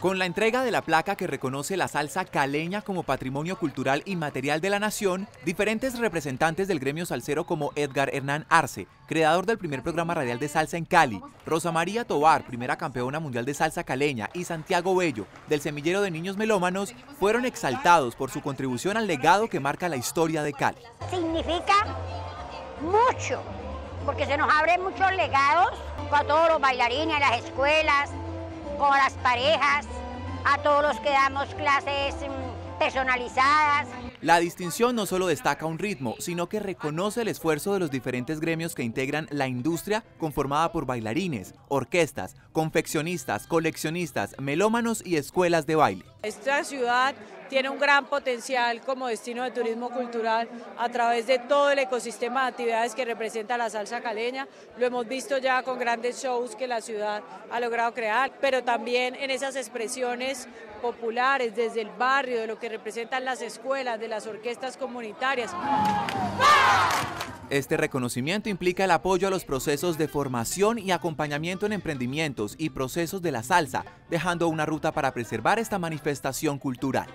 Con la entrega de la placa que reconoce la salsa caleña como patrimonio cultural inmaterial de la nación, diferentes representantes del gremio salsero como Edgar Hernán Arce, creador del primer programa radial de salsa en Cali, Rosa María Tobar, primera campeona mundial de salsa caleña, y Santiago Bello, del semillero de niños melómanos, fueron exaltados por su contribución al legado que marca la historia de Cali. Significa mucho, porque se nos abren muchos legados para todos los bailarines, las escuelas, con las parejas, a todos los que damos clases mm, personalizadas. La distinción no solo destaca un ritmo, sino que reconoce el esfuerzo de los diferentes gremios que integran la industria conformada por bailarines, orquestas, confeccionistas, coleccionistas, melómanos y escuelas de baile. Esta ciudad tiene un gran potencial como destino de turismo cultural a través de todo el ecosistema de actividades que representa la salsa caleña. Lo hemos visto ya con grandes shows que la ciudad ha logrado crear, pero también en esas expresiones populares desde el barrio, de lo que representan las escuelas, de las orquestas comunitarias. Este reconocimiento implica el apoyo a los procesos de formación y acompañamiento en emprendimientos y procesos de la salsa, dejando una ruta para preservar esta manifestación cultural.